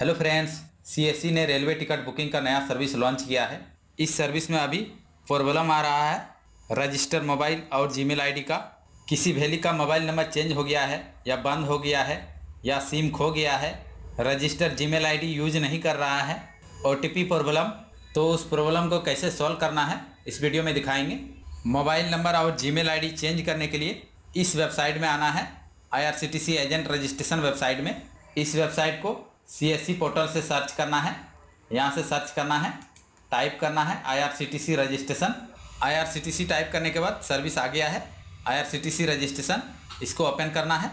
Hello friends CSC ने railway ticket booking का नया सर्विस लॉन्च किया है। इस सर्विस में अभी प्रॉब्लम आ रहा है। रजिस्टर मोबाइल और जीमेल आईडी का। किसी वैली का मोबाइल नंबर चेंज हो गया है या बंद हो गया है या सिम खो गया है रजिस्टर जीमेल आईडी यूज़ नहीं कर रहा है। ओ टी प्रॉब्लम तो उस प्रॉब्लम को कैसे सॉल्व करना है, इस वीडियो में दिखाएँगे। मोबाइल नंबर और जीमेल आईडी चेंज करने के लिए इस वेबसाइट में आना है। आईआरसीटीसी एजेंट रजिस्ट्रेशन वेबसाइट में। इस वेबसाइट को सीएससी पोर्टल से सर्च करना है, यहाँ से सर्च करना है टाइप करना है आईआरसीटीसी रजिस्ट्रेशन आईआरसीटीसी टाइप करने के बाद सर्विस आ गया है आईआरसीटीसी रजिस्ट्रेशन इसको ओपन करना है।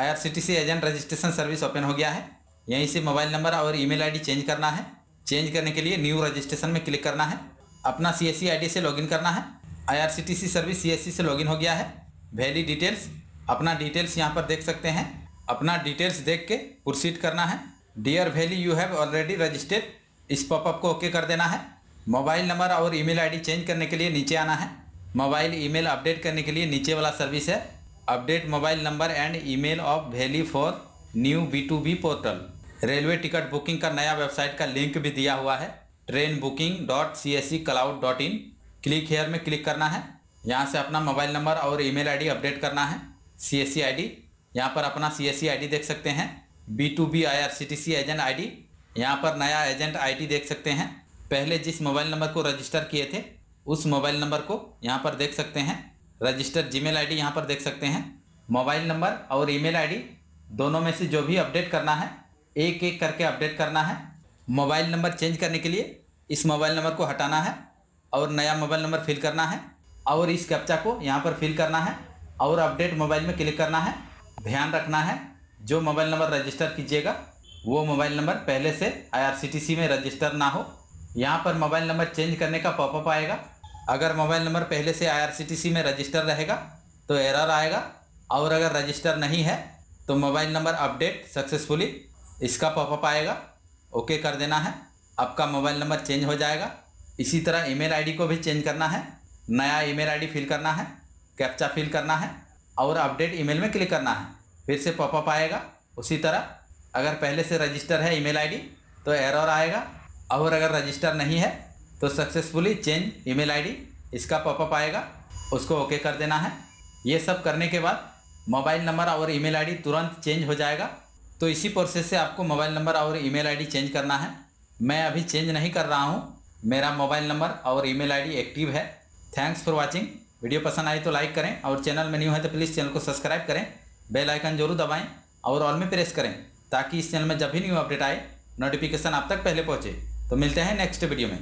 IRCTC agent registration service open हो गया है। यहीं से मोबाइल नंबर और ईमेल आईडी चेंज करना है। चेंज करने के लिए न्यू रजिस्ट्रेशन में क्लिक करना है। अपना सी एस से लॉगिन करना है। आईआरसीटीसी सर्विस सी से लॉगिन हो गया है। वैली डिटेल्स अपना डिटेल्स यहाँ पर देख सकते हैं। अपना डिटेल्स देख के प्रोसीड करना है। Dear VLE you have already registered इस पॉपअप को ओके कर देना है। मोबाइल नंबर और ईमेल आईडी चेंज करने के लिए नीचे आना है। मोबाइल ईमेल अपडेट करने के लिए नीचे वाला सर्विस है। Update mobile number and email of VLE for new B to B portal railway ticket booking का नया वेबसाइट का लिंक भी दिया हुआ है। Train booking dot C S C cloud dot in click here में क्लिक करना है। यहाँ से अपना मोबाइल नंबर और ईमेल आईडी अपडेट करना है। सी एस सी आई डी यहाँ पर अपना सी एस सी आई डी देख सकते हैं। B to B I R C T C agent I D यहाँ पर नया एजेंट आई डी देख सकते हैं। पहले जिस मोबाइल नंबर को रजिस्टर किए थे, उस मोबाइल नंबर को यहाँ पर देख सकते हैं। Register Gmail I D यहाँ पर देख सकते हैं। मोबाइल नंबर और ई मेल आई डी दोनों में से जो भी अपडेट करना है एक एक करके अपडेट करना है। मोबाइल नंबर चेंज करने के लिए इस मोबाइल नंबर को हटाना है और नया मोबाइल नंबर फिल करना है और इस कैप्चा को यहाँ पर फिल करना है और अपडेट मोबाइल में क्लिक करना है। ध्यान रखना है जो मोबाइल नंबर रजिस्टर कीजिएगा, वो मोबाइल नंबर पहले से आईआरसीटीसी में रजिस्टर ना हो। यहाँ पर मोबाइल नंबर चेंज करने का पॉपअप आएगा। अगर मोबाइल नंबर पहले से आईआरसीटीसी में रजिस्टर रहेगा तो एरर आएगा। और अगर रजिस्टर नहीं है तो मोबाइल नंबर अपडेट सक्सेसफुली इसका पॉपअप आएगा। ओके कर देना है। आपका मोबाइल नंबर चेंज हो जाएगा। इसी तरह ईमेल आईडी को भी चेंज करना है। नया ईमेल आईडी फिल करना है, कैप्चा फिल करना है, और अपडेट ईमेल में क्लिक करना है। फिर से पॉपअप आएगा। उसी तरह, अगर पहले से रजिस्टर है ईमेल आईडी तो एरर आएगा। और अगर रजिस्टर नहीं है तो सक्सेसफुली चेंज ईमेल आईडी इसका पॉपअप आएगा। उसको ओके कर देना है। ये सब करने के बाद मोबाइल नंबर और ईमेल आईडी तुरंत चेंज हो जाएगा। तो इसी प्रोसेस से आपको मोबाइल नंबर और ईमेल आईडी चेंज करना है। मैं अभी चेंज नहीं कर रहा हूँ। मेरा मोबाइल नंबर और ईमेल आईडी एक्टिव है। थैंक्स फॉर वाचिंग वीडियो पसंद आई तो लाइक करें। और चैनल में न्यू है तो प्लीज़ चैनल को सब्सक्राइब करें। बेल आइकन ज़रूर दबाएँ और ऑल में प्रेस करें ताकि इस चैनल में जब भी न्यू अपडेट आए नोटिफिकेशन आप तक पहले पहुँचे। तो मिलते हैं नेक्स्ट वीडियो में।